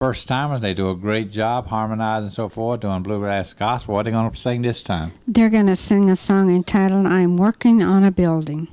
first timers. They do a great job harmonizing so forth, doing bluegrass gospel. What are they going to sing this time? They're going to sing a song entitled I'm Working on a Building.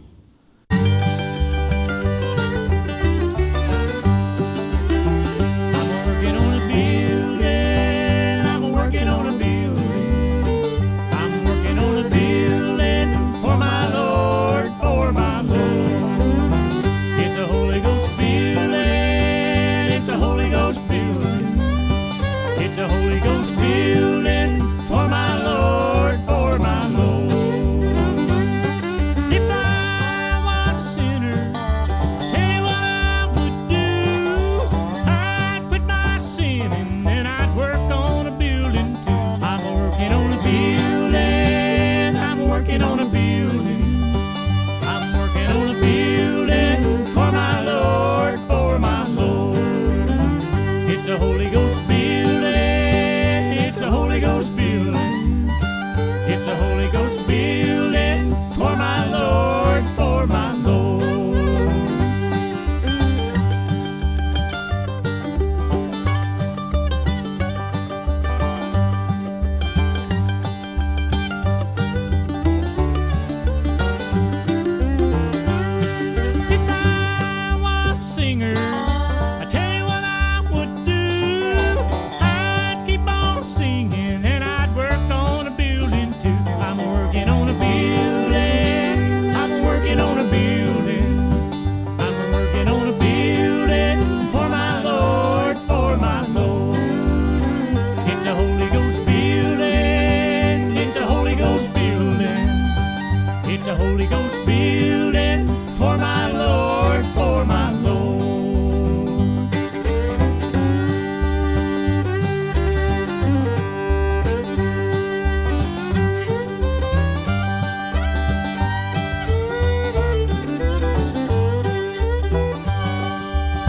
Holy Ghost building for my Lord, for my Lord.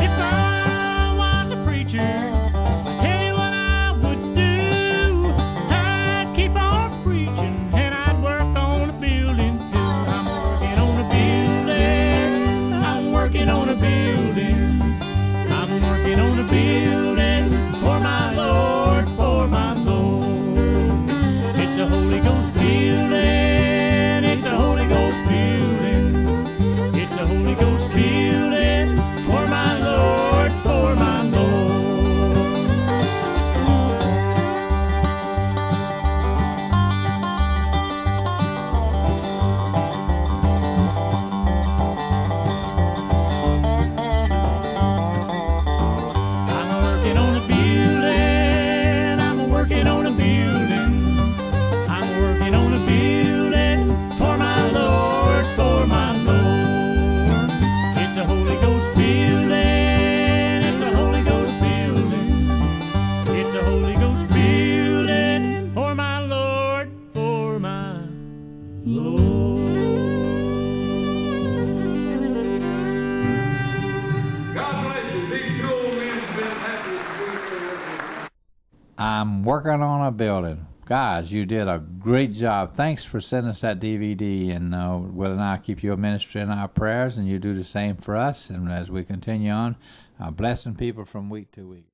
If I was a preacher. I'm working on a building. Guys, you did a great job. Thanks for sending us that DVD. And uh, Will and I keep you a ministry in our prayers, and you do the same for us. And as we continue on, uh, blessing people from week to week.